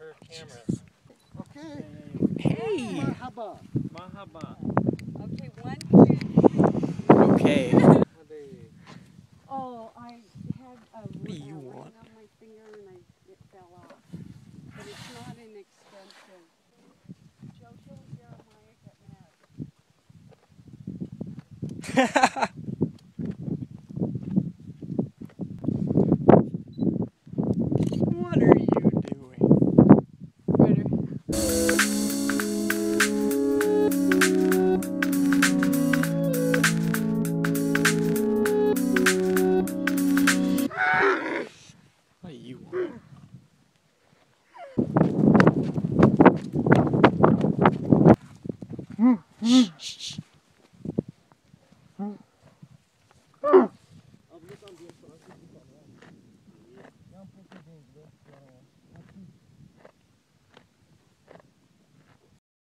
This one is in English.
her camera. Okay. Hey. Marhaba. Mahaba. Okay, one, two, three. Okay. Oh, I had a do ring you a want? on my finger and I, it fell off. But it's not inexpensive. Jojo and Jeremiah get mad. mm tam bir saat. Yan pek değil.